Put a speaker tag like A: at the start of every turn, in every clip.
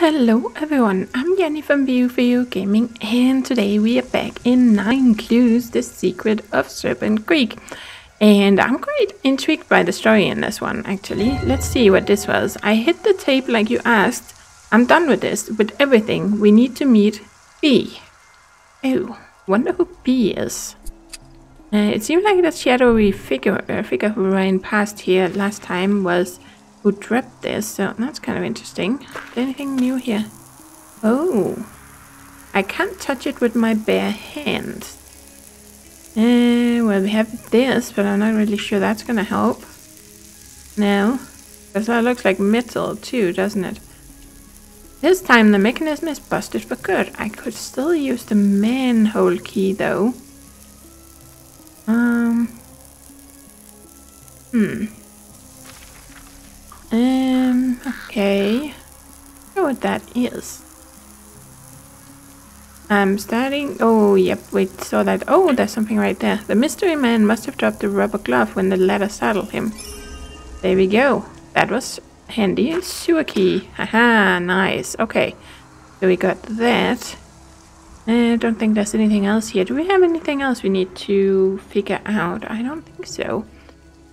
A: hello everyone, I'm Jenny from BU4U Gaming and today we are back in 9 Clues, The Secret of Serpent Creek. And I'm quite intrigued by the story in this one actually. Let's see what this was. I hit the tape like you asked. I'm done with this, with everything. We need to meet B. Oh, wonder who B is. Uh, it seems like the shadowy figure, uh, figure who ran past here last time was who dropped this, so that's kind of interesting. Anything new here? Oh, I can't touch it with my bare hands. Uh, well, we have this, but I'm not really sure that's gonna help. No, because that looks like metal too, doesn't it? This time the mechanism is busted for good. I could still use the manhole key though. Um. Hmm. Okay. I what that is. I'm starting. Oh, yep, we saw that. Oh, there's something right there. The mystery man must have dropped the rubber glove when the ladder saddled him. There we go. That was handy. Sewer key. Haha, nice. Okay. So we got that. I don't think there's anything else here. Do we have anything else we need to figure out? I don't think so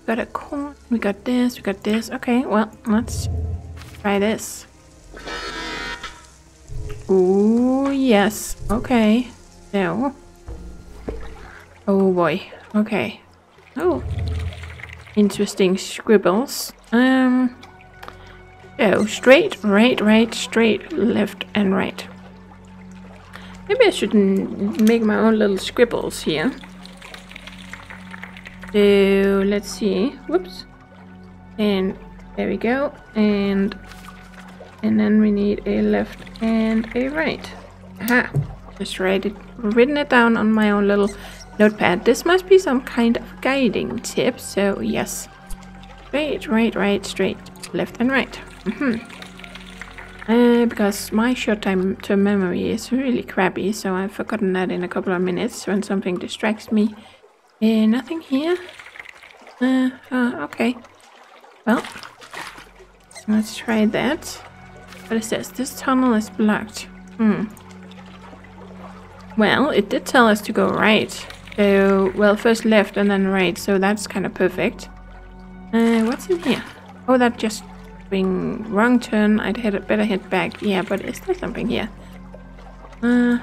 A: got a corn. We got this. We got this. Okay, well, let's try this. Oh, yes. Okay. No. Oh boy. Okay. Oh. Interesting scribbles. Um. Oh, straight, right, right, straight, left, and right. Maybe I should make my own little scribbles here. So let's see. Whoops. And there we go. And and then we need a left and a right. Aha. Just write it written it down on my own little notepad. This must be some kind of guiding tip. So yes. Straight, right, right, straight, left and right. Mm -hmm. Uh, because my short-term memory is really crappy, so I've forgotten that in a couple of minutes when something distracts me. Uh, nothing here? Uh, uh, okay. Well, let's try that. What is this? This tunnel is blocked. Hmm. Well, it did tell us to go right. So, well, first left and then right, so that's kind of perfect. Uh, what's in here? Oh, that just being wrong turn. I'd better head back. Yeah, but is there something here? Uh,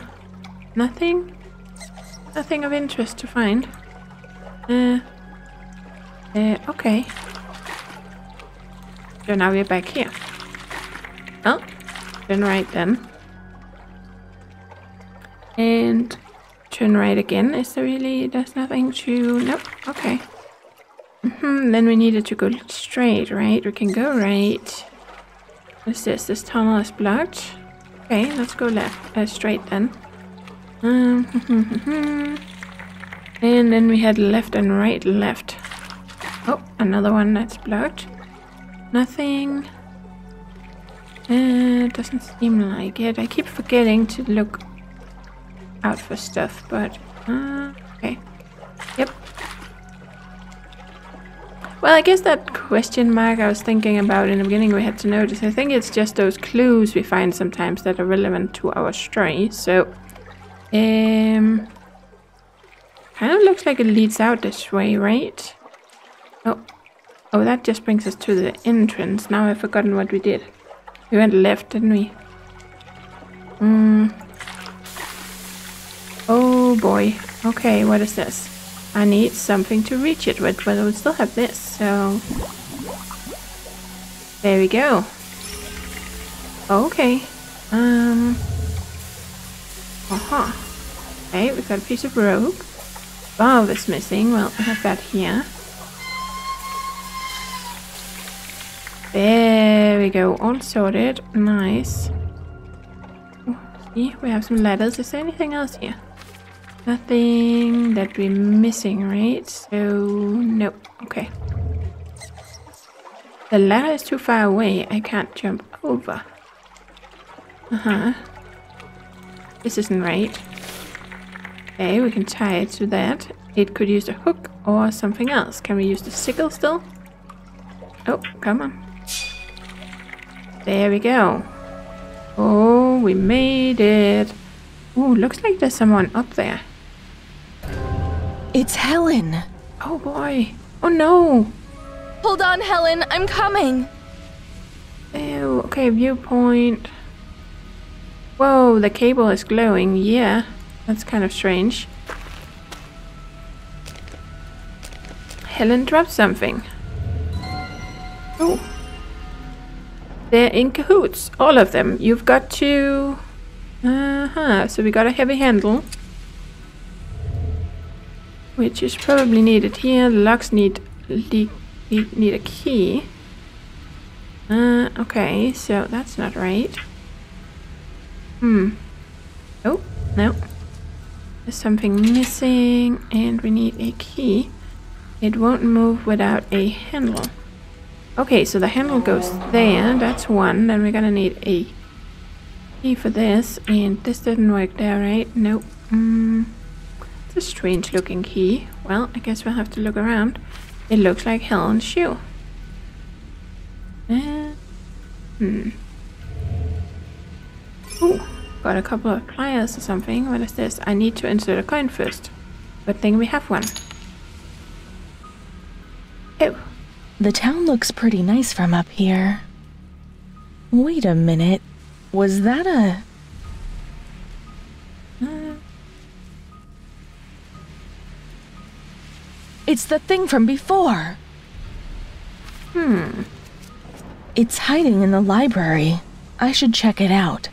A: nothing? Nothing of interest to find. Uh, uh, okay. So now we're back here. Oh, turn right then. And turn right again. Is there really, there's nothing to, nope, okay. Mm -hmm, then we needed to go straight, right? We can go right. What's this? This tunnel is blocked. Okay, let's go left, uh, straight then. Um, And then we had left and right left. Oh, another one that's blocked. Nothing. Uh, doesn't seem like it. I keep forgetting to look out for stuff, but... Uh, okay. Yep. Well, I guess that question mark I was thinking about in the beginning we had to notice. I think it's just those clues we find sometimes that are relevant to our story. So, um, Kind of looks like it leads out this way, right? Oh. Oh, that just brings us to the entrance. Now I've forgotten what we did. We went left, didn't we? Hmm. Oh boy. Okay, what is this? I need something to reach it with, but we still have this, so... There we go. Okay. Um... Aha. Uh -huh. Okay, we got a piece of rope valve is missing. Well, I have that here. There we go. All sorted. Nice. Oh, see, we have some ladders. Is there anything else here? Nothing that we're missing, right? So, no. Okay. The ladder is too far away. I can't jump over. Uh-huh. This isn't right. Okay, we can tie it to that. It could use a hook or something else. Can we use the sickle still? Oh, come on. There we go. Oh, we made it. Ooh, looks like there's someone up there.
B: It's Helen.
A: Oh boy. Oh no.
B: Hold on, Helen. I'm coming.
A: Ew, okay, viewpoint. Whoa, the cable is glowing. Yeah, that's kind of strange. Helen dropped something. Oh. They're in cahoots, all of them. You've got to... Uh-huh, so we got a heavy handle. Which is probably needed here. The locks need, need, need a key. Uh, okay, so that's not right. Hmm. Oh, no. There's something missing and we need a key. It won't move without a handle. Okay, so the handle goes there. That's one. Then we're gonna need a key for this. And this didn't work there, right? Nope. Mm, it's a strange looking key. Well, I guess we'll have to look around. It looks like Helen's shoe. Uh, hmm. Ooh, got a couple of pliers or something. What is this? I need to insert a coin first. Good thing we have one. Oh.
B: The town looks pretty nice from up here. Wait a minute. Was that a...
A: Uh,
B: It's the thing from before.
A: hmm.
B: It's hiding in the library. I should check it out.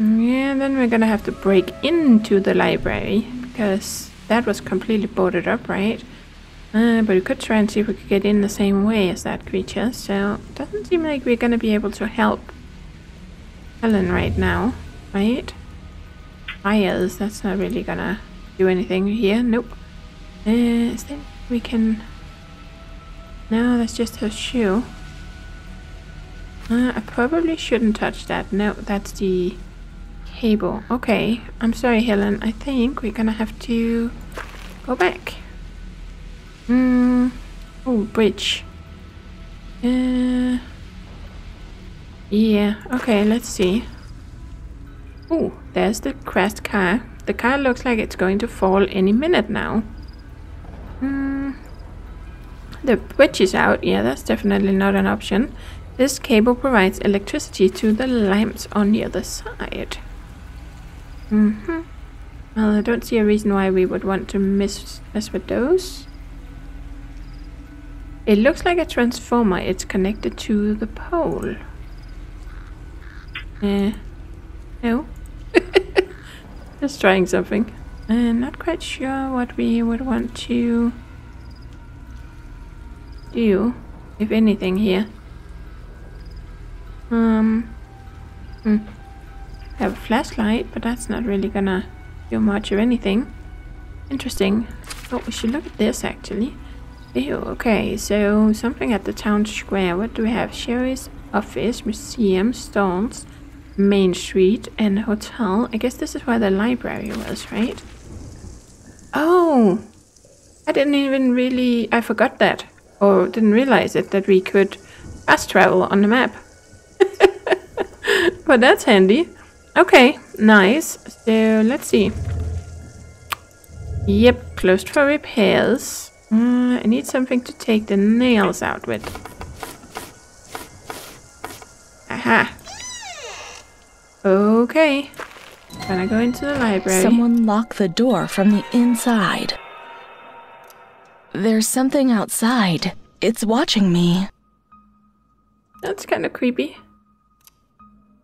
A: Yeah, then we're gonna have to break into the library because that was completely boarded up, right? Uh, but we could try and see if we could get in the same way as that creature. So doesn't seem like we're gonna be able to help Helen right now, right? Fires, that's not really gonna do anything here. Nope. Uh, is there we can? No, that's just her shoe. Uh, I probably shouldn't touch that. No, that's the cable. Okay, I'm sorry, Helen. I think we're gonna have to go back. Hmm. Oh, bridge. Uh. Yeah. Okay. Let's see. Oh, there's the crashed car. The car looks like it's going to fall any minute now. Hmm. The bridge is out. Yeah, that's definitely not an option. This cable provides electricity to the lamps on the other side. Mm-hmm. Well, I don't see a reason why we would want to mess, mess with those. It looks like a transformer. It's connected to the pole. Eh. No. Just trying something. Uh, not quite sure what we would want to do, if anything, here. Um. Hmm. Have a flashlight, but that's not really gonna do much of anything. Interesting. Oh, we should look at this actually. Ew, okay, so something at the town square. What do we have? Sherry's office, museum, stalls, main street, and hotel. I guess this is where the library was, right? Oh! I didn't even really... I forgot that. Or didn't realize it, that we could fast travel on the map. but that's handy. Okay, nice. So, let's see. Yep, closed for repairs. Uh, I need something to take the nails out with. Aha. Okay. Gonna go into the library.
B: Someone locked the door from the inside. There's something outside. It's watching me.
A: That's kind of creepy.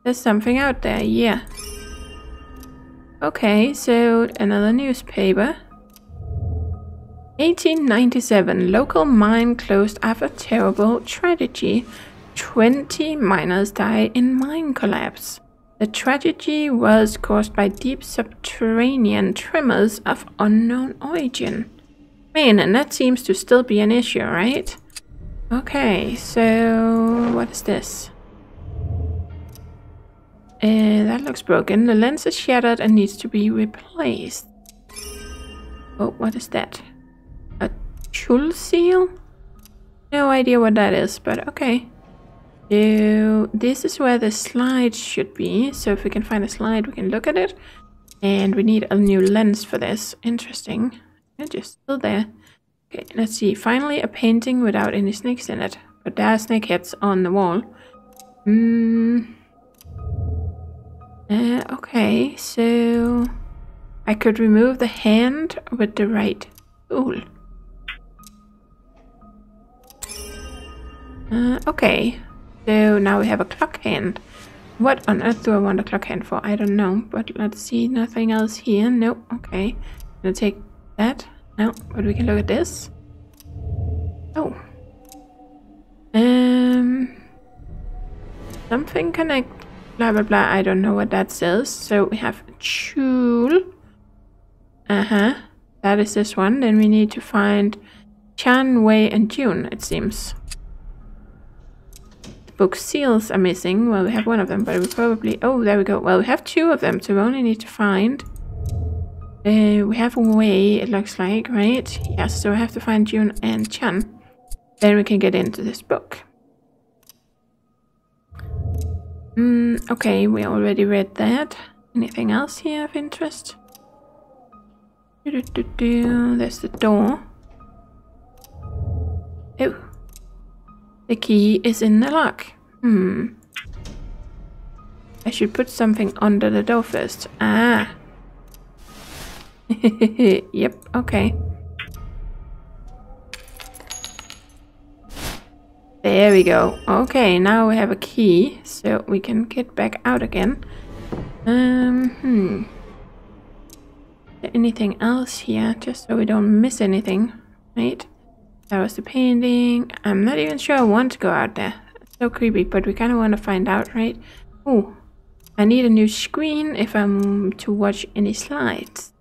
A: There's something out there, yeah. Okay, so another newspaper. 1897, local mine closed after terrible tragedy. 20 miners die in mine collapse. The tragedy was caused by deep subterranean tremors of unknown origin. Man, and that seems to still be an issue, right? Okay, so what is this? Uh, that looks broken. The lens is shattered and needs to be replaced. Oh, what is that? A tool seal? No idea what that is, but okay. So this is where the slide should be. So if we can find a slide, we can look at it. And we need a new lens for this. Interesting. It's just still there. Okay, let's see. Finally, a painting without any snakes in it. But there are snake heads on the wall. Hmm. Uh, okay, so I could remove the hand with the right tool. Uh, okay, so now we have a clock hand. What on earth do I want a clock hand for? I don't know, but let's see. Nothing else here. Nope. Okay. I'm gonna take that. No, but we can look at this. Oh. Um. Something connect. Blah blah blah. I don't know what that says. So we have Chul. Uh huh. That is this one. Then we need to find Chan, Wei, and June. It seems. The book seals are missing. Well, we have one of them, but we probably. Oh, there we go. Well, we have two of them, so we only need to find. Uh, we have Wei, it looks like, right? Yes, so we have to find June and Chan. Then we can get into this book. Mm, okay, we already read that. Anything else here of interest? Do, do, do. There's the door. Oh. The key is in the lock. Hmm. I should put something under the door first. Ah. yep, okay. There we go. Okay, now we have a key, so we can get back out again. Um, hmm. Anything else here, just so we don't miss anything, right? That was the painting. I'm not even sure I want to go out there. It's so creepy, but we kind of want to find out, right? Oh, I need a new screen if I'm to watch any slides.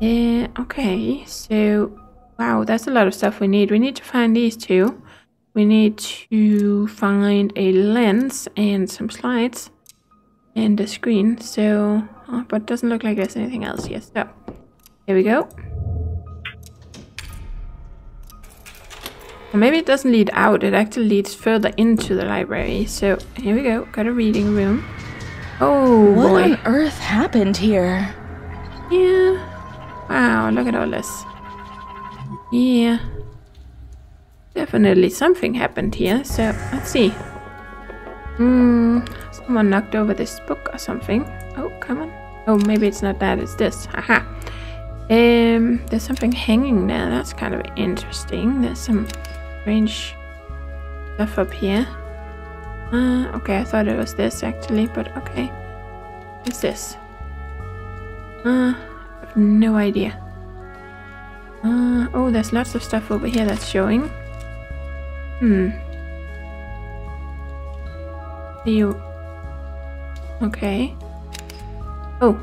A: Yeah, okay, so wow, that's a lot of stuff we need. We need to find these two. We need to find a lens and some slides and a screen. So, oh, but doesn't look like there's anything else yet. So, here we go. Maybe it doesn't lead out, it actually leads further into the library. So, here we go. Got a reading room. Oh,
B: what
A: boy.
B: on earth happened here?
A: Yeah. Wow, look at all this. Yeah. Definitely something happened here, so let's see. Hmm, someone knocked over this book or something. Oh, come on. Oh, maybe it's not that, it's this. Haha. Um, there's something hanging there. That's kind of interesting. There's some strange stuff up here. Uh, okay, I thought it was this actually, but okay. What's this? Uh, I have no idea. Uh, oh, there's lots of stuff over here that's showing. Hmm. Are you... Okay. Oh,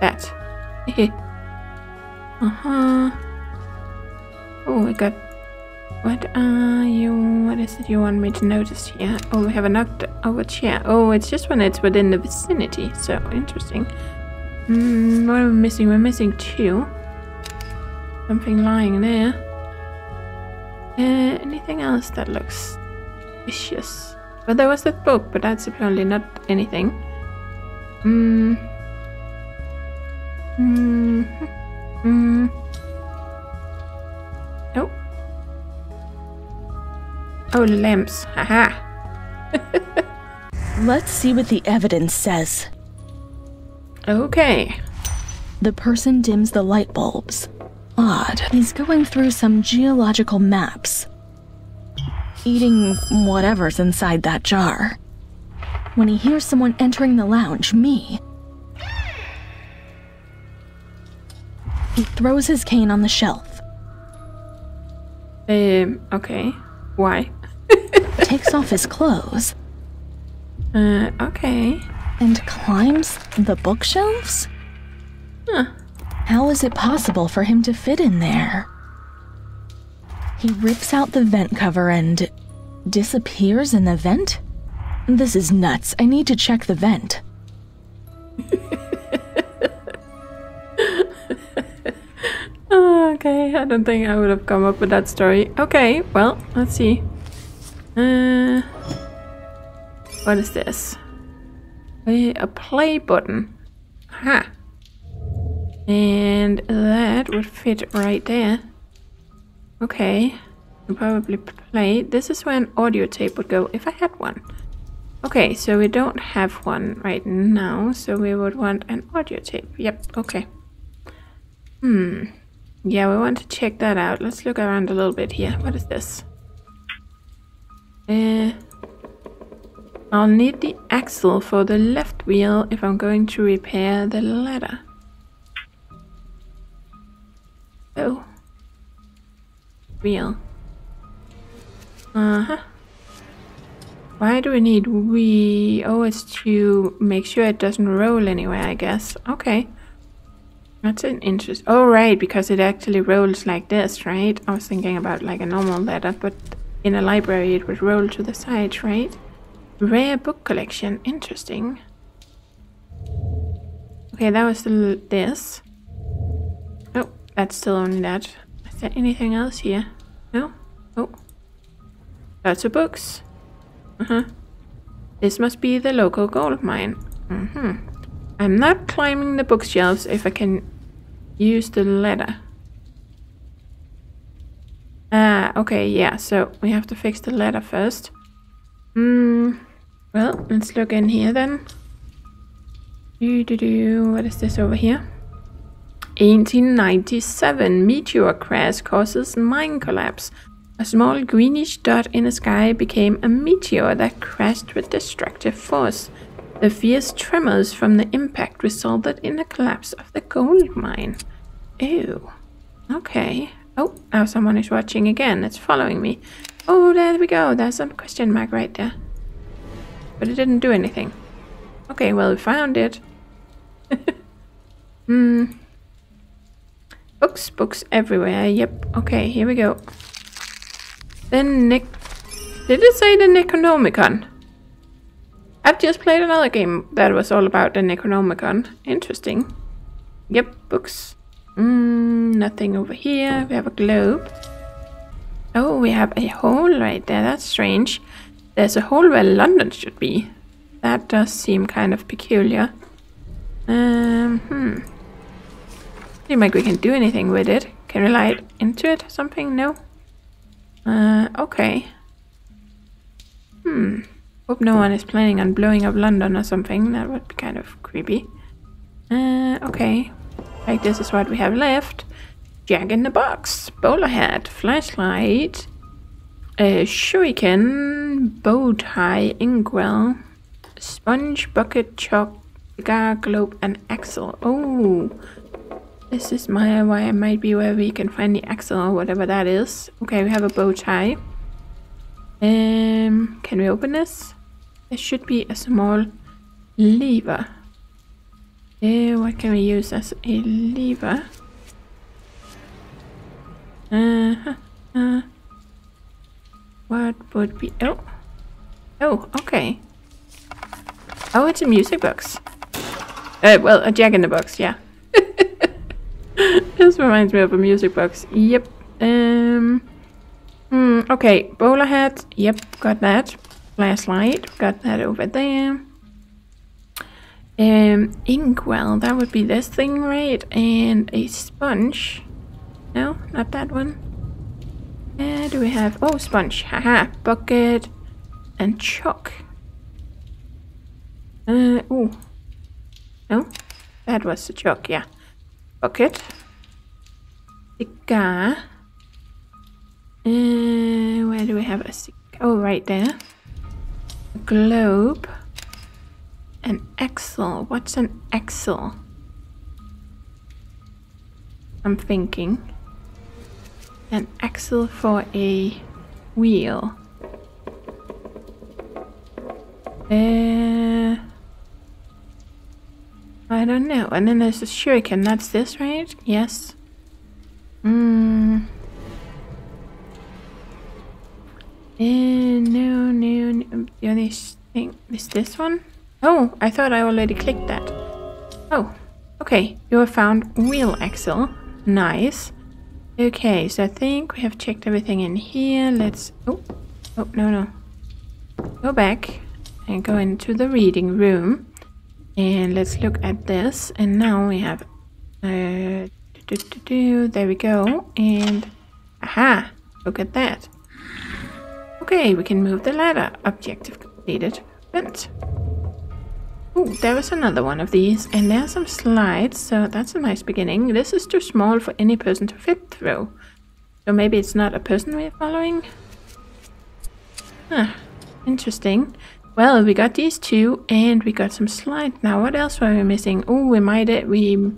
A: that. uh-huh. Oh, I got... What are you... What is it you want me to notice here? Oh, we have a knocked over chair. Oh, it's just when it's within the vicinity. So, interesting. Hmm, what are we missing? We're missing two. Something lying there. Uh, anything else that looks vicious? Well, there was that book, but that's apparently not anything. Hmm. Hmm. Hmm. Oh. Oh, lamps. Haha.
B: Let's see what the evidence says.
A: okay.
B: The person dims the light bulbs. He's going through some geological maps. Eating whatever's inside that jar. When he hears someone entering the lounge, me. He throws his cane on the shelf,
A: Um, okay. Why?
B: takes off his clothes,
A: Uh, okay.
B: and climbs the bookshelves?
A: Huh.
B: How is it possible for him to fit in there? He rips out the vent cover and disappears in the vent? This is nuts. I need to check the vent.
A: Oh, okay, I don't think I would have come up with that story. Okay, well, let's see. Uh, What is this? A play button. Ha. And that would fit right there. Okay. I'll probably play. This is where an audio tape would go if I had one. Okay, so we don't have one right now, so we would want an audio tape. Yep, okay. Hmm. Yeah, we want to check that out. Let's look around a little bit here. What is this? Uh, I'll need the axle for the left wheel if I'm going to repair the ladder. Oh. Wheel. Uh-huh. Why do we need we? Oh, it's to make sure it doesn't roll anywhere, I guess. Okay. That's an interest. Oh, right, because it actually rolls like this, right? I was thinking about like a normal ladder, but in a library it would roll to the sides, right? Rare book collection. Interesting. Okay, that was this. That's still only that. Is there anything else here? No? Oh. Lots of books. Uh-huh. This must be the local gold mine. Mm-hmm. I'm not climbing the bookshelves if I can use the ladder. Ah, okay, yeah, so we have to fix the ladder first. Hmm, well, let's look in here then. Do, do, do. What is this over here? 1897 meteor crash causes mine collapse. A small greenish dot in the sky became a meteor that crashed with destructive force. The fierce tremors from the impact resulted in the collapse of the gold mine. Ew. Okay. Oh, now someone is watching again. It's following me. Oh, there we go. There's a question mark right there. But it didn't do anything. Okay, well, we found it. hmm. Books, books everywhere. Yep. Okay, here we go. The Nick... Did it say the Necronomicon? I've just played another game that was all about the Necronomicon. Interesting. Yep, books. Mm, nothing over here. We have a globe. Oh, we have a hole right there. That's strange. There's a hole where London should be. That does seem kind of peculiar. Um, hmm. Seem like we can do anything with it. Can we light into it or something? No? Uh, okay. Hmm. Hope no one is planning on blowing up London or something. That would be kind of creepy. Uh, okay. Like this is what we have left. Jack in the box, bowler hat, flashlight, a shuriken, bow tie, inkwell, sponge, bucket, chalk, cigar, globe, and axle. Oh, this is my why it might be where we can find the axle or whatever that is. Okay, we have a bow tie. Um, can we open this? There should be a small lever. Uh, what can we use as a lever? Uh, huh, uh, what would be... Oh. Oh, okay. Oh, it's a music box. Uh, well, a jack in the box, yeah. Reminds me of a music box. Yep. Um. Hmm, okay, bowler hat. Yep, got that. Flashlight. Got that over there. Um, inkwell, that would be this thing, right? And a sponge. No, not that one. Uh, do we have... Oh, sponge. Haha. Bucket. And chalk. Uh, oh. No? That was the chalk, yeah. Bucket. Cigar. Uh, where do we have a cigar? Oh, right there. A globe. An axle. What's an axle? I'm thinking. An axle for a wheel. Uh, I don't know. And then there's a shuriken. That's this, right? Yes. Hmm. And no, no, no. The only thing is this one. Oh, I thought I already clicked that. Oh, okay. You have found wheel axle. Nice. Okay, so I think we have checked everything in here. Let's... Oh, oh, no, no. Go back. and go into the reading room. And let's look at this. And now we have... Uh, do, do, do, there we go. And... Aha! Look at that. Okay, we can move the ladder. Objective completed. Vent. Oh, there was another one of these, and there are some slides, so that's a nice beginning. This is too small for any person to fit through. So maybe it's not a person we're following? Huh, interesting. Well, we got these two, and we got some slides. Now, what else were we missing? Oh, we might it. We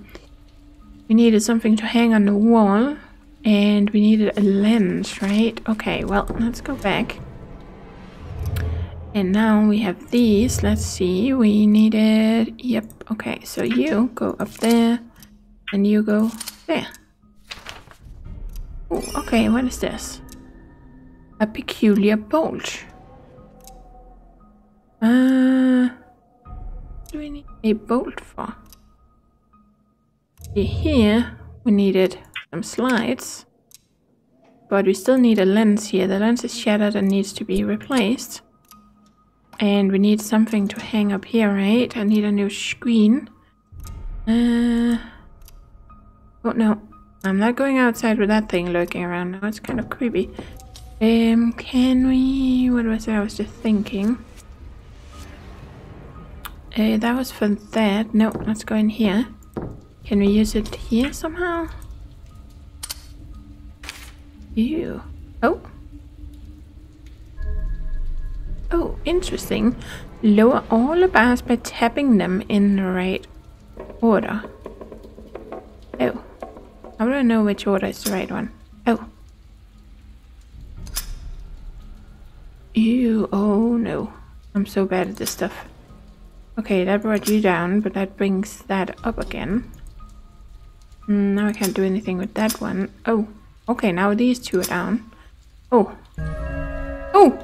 A: we needed something to hang on the wall, and we needed a lens, right? Okay, well, let's go back. And now we have these. Let's see. We needed... Yep. Okay, so you go up there. And you go there. Ooh, okay, what is this? A peculiar bolt. Uh, do we need a bolt for? Here, we needed some slides. But we still need a lens here. The lens is shattered and needs to be replaced. And we need something to hang up here, right? I need a new screen. Uh, oh no, I'm not going outside with that thing lurking around now. It's kind of creepy. Um, can we... What was? I was just thinking. Uh, that was for that. No, let's go in here. Can we use it here somehow? Ew. Oh. Oh, interesting. Lower all the bars by tapping them in the right order. Oh. I don't know which order is the right one? Oh. Ew, oh no. I'm so bad at this stuff. Okay, that brought you down, but that brings that up again. Mm, now I can't do anything with that one. Oh, okay, now these two are down. Oh. Oh!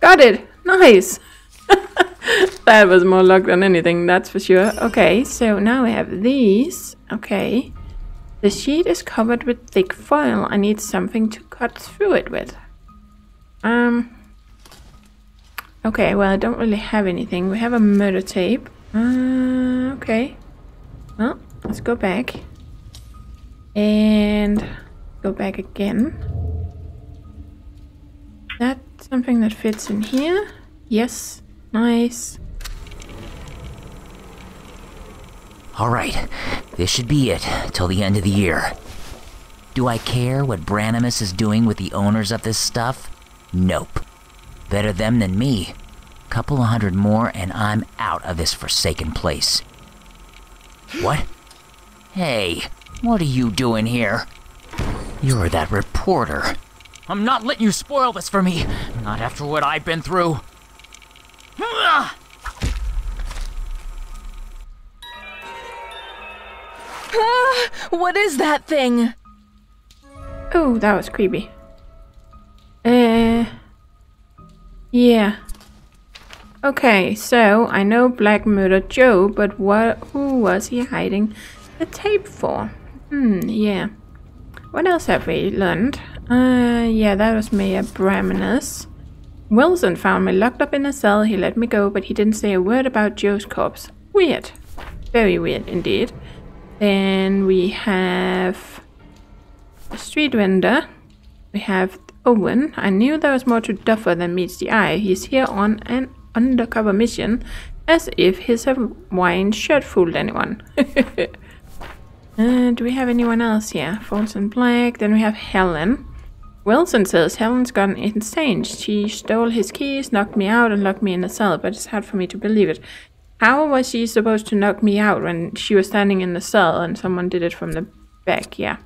A: Got it! Nice! that was more luck than anything, that's for sure. Okay, so now we have these. Okay. The sheet is covered with thick foil. I need something to cut through it with. Um. Okay, well, I don't really have anything. We have a murder tape. Uh, okay. Well, let's go back. And go back again. That Something that fits in here. Yes. Nice.
C: Alright, this should be it till the end of the year. Do I care what Branimus is doing with the owners of this stuff? Nope. Better them than me. Couple hundred more and I'm out of this forsaken place. What? Hey, what are you doing here? You're that reporter. I'm not letting you spoil this for me. Not after what I've been through.
B: Ah, what is that thing?
A: Oh, that was creepy. Uh, yeah. Okay, so I know Black murdered Joe, but what? Who was he hiding the tape for? Hmm, yeah. What else have we learned? Uh, yeah, that was Mayor Braminus. Wilson found me locked up in a cell. He let me go, but he didn't say a word about Joe's corpse. Weird. Very weird indeed. Then we have a street vendor. We have Owen. I knew there was more to Duffer than meets the eye. He's here on an undercover mission, as if his Hawaiian shirt fooled anyone. uh, do we have anyone else here? And Black. Then we have Helen. Wilson says Helen's gone insane. She stole his keys, knocked me out, and locked me in a cell, but it's hard for me to believe it. How was she supposed to knock me out when she was standing in the cell and someone did it from the back? Yeah.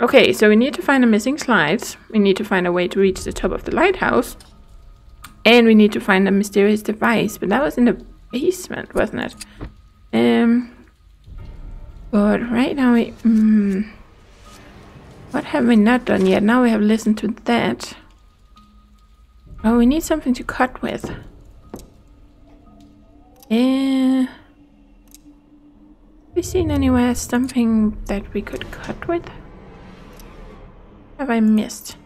A: Okay, so we need to find the missing slides. We need to find a way to reach the top of the lighthouse. And we need to find a mysterious device, but that was in the basement, wasn't it? Um, but right now we... Mm, what have we not done yet? Now we have listened to that. Oh, we need something to cut with. Eh... Have we seen anywhere something that we could cut with? Have I missed?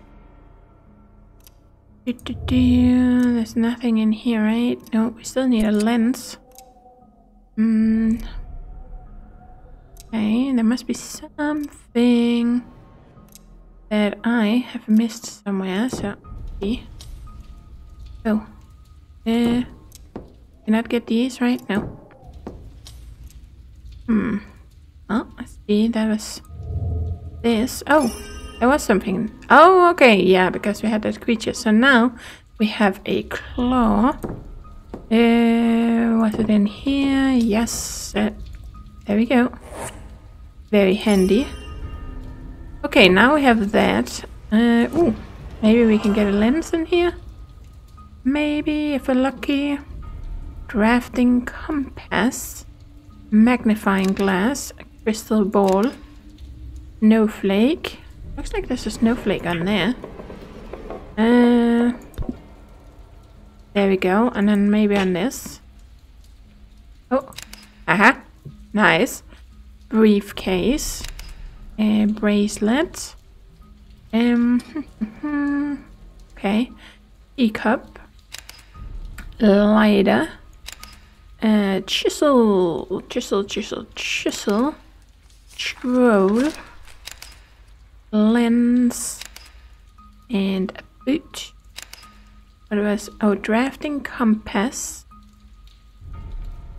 A: Do, do, do. There's nothing in here, right? No, we still need a lens. Hmm. Okay, there must be something that I have missed somewhere, so... see. Oh. Uh, cannot get these, right? No. Hmm. Oh, I see, that was... This. Oh, there was something. Oh, okay, yeah, because we had that creature. So now we have a claw. Uh, was it in here? Yes. Uh, there we go. Very handy. Okay, now we have that. Uh, ooh, maybe we can get a lens in here? Maybe, if we're lucky. Drafting compass. Magnifying glass. crystal ball. Snowflake. Looks like there's a snowflake on there. Uh, there we go. And then maybe on this. Oh. Aha. Nice. Briefcase. A bracelet. Um. okay. Teacup. Lighter. Uh, chisel. Chisel, chisel, chisel. Troll lens, and a boot. What was, oh, drafting compass.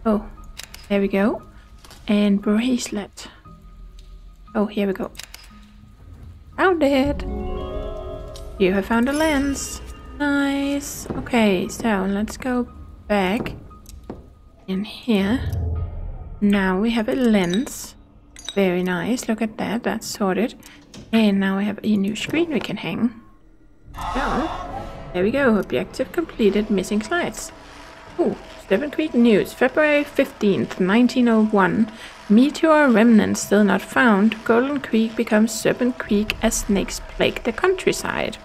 A: Oh, there we go. And bracelet. Oh, here we go. Found it! You have found a lens. Nice. Okay, so let's go back in here. Now we have a lens. Very nice. Look at that. That's sorted. And now we have a new screen we can hang. So, there we go. Objective completed. Missing slides. Ooh, Serpent Creek News. February 15th, 1901. Meteor remnants still not found. Golden Creek becomes Serpent Creek as snakes plague the countryside.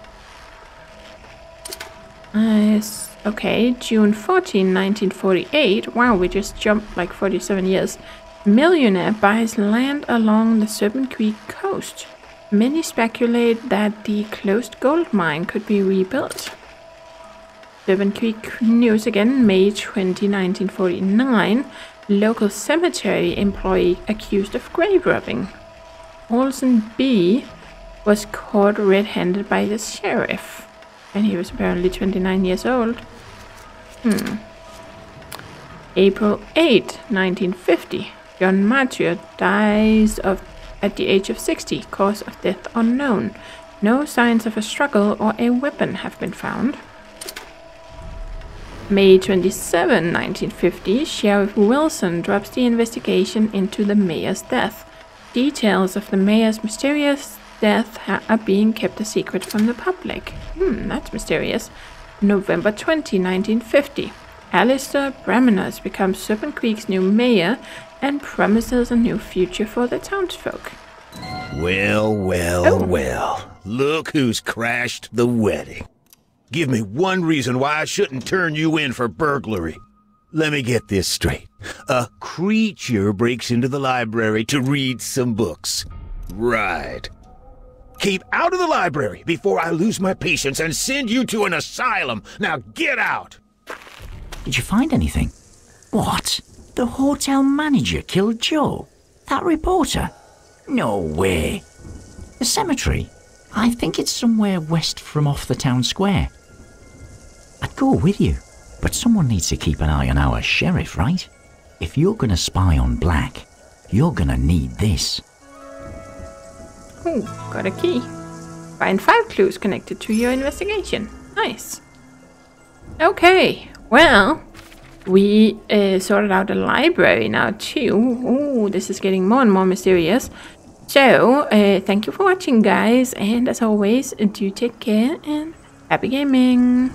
A: Nice. Okay, June 14, 1948. Wow, we just jumped like 47 years. Millionaire buys land along the Serpent Creek coast. Many speculate that the closed gold mine could be rebuilt. Creek News again, May 20, 1949. Local cemetery employee accused of grave robbing. Olson B was caught red-handed by the sheriff. And he was apparently 29 years old. Hmm. April 8, 1950. John Mathieu dies of at the age of 60, cause of death unknown. No signs of a struggle or a weapon have been found. May 27, 1950, Sheriff Wilson drops the investigation into the mayor's death. Details of the mayor's mysterious death are being kept a secret from the public. Hmm, that's mysterious. November 20, 1950. Alistair Bramenos becomes Serpent Creek's new mayor and promises a new future for the townsfolk.
D: Well, well, oh. well. Look who's crashed the wedding. Give me one reason why I shouldn't turn you in for burglary. Let me get this straight. A creature breaks into the library to read some books. Right. Keep out of the library before I lose my patience and send you to an asylum. Now get out!
C: Did you find anything? What? The hotel manager killed Joe? That reporter? No way. The cemetery? I think it's somewhere west from off the town square. I'd go with you, but someone needs to keep an eye on our sheriff, right? If you're gonna spy on Black, you're gonna need this.
A: Oh, got a key. Find five clues connected to your investigation. Nice. Okay, well, we uh, sorted out the library now too. Ooh, this is getting more and more mysterious. So, uh, thank you for watching guys, and as always, do take care and happy gaming!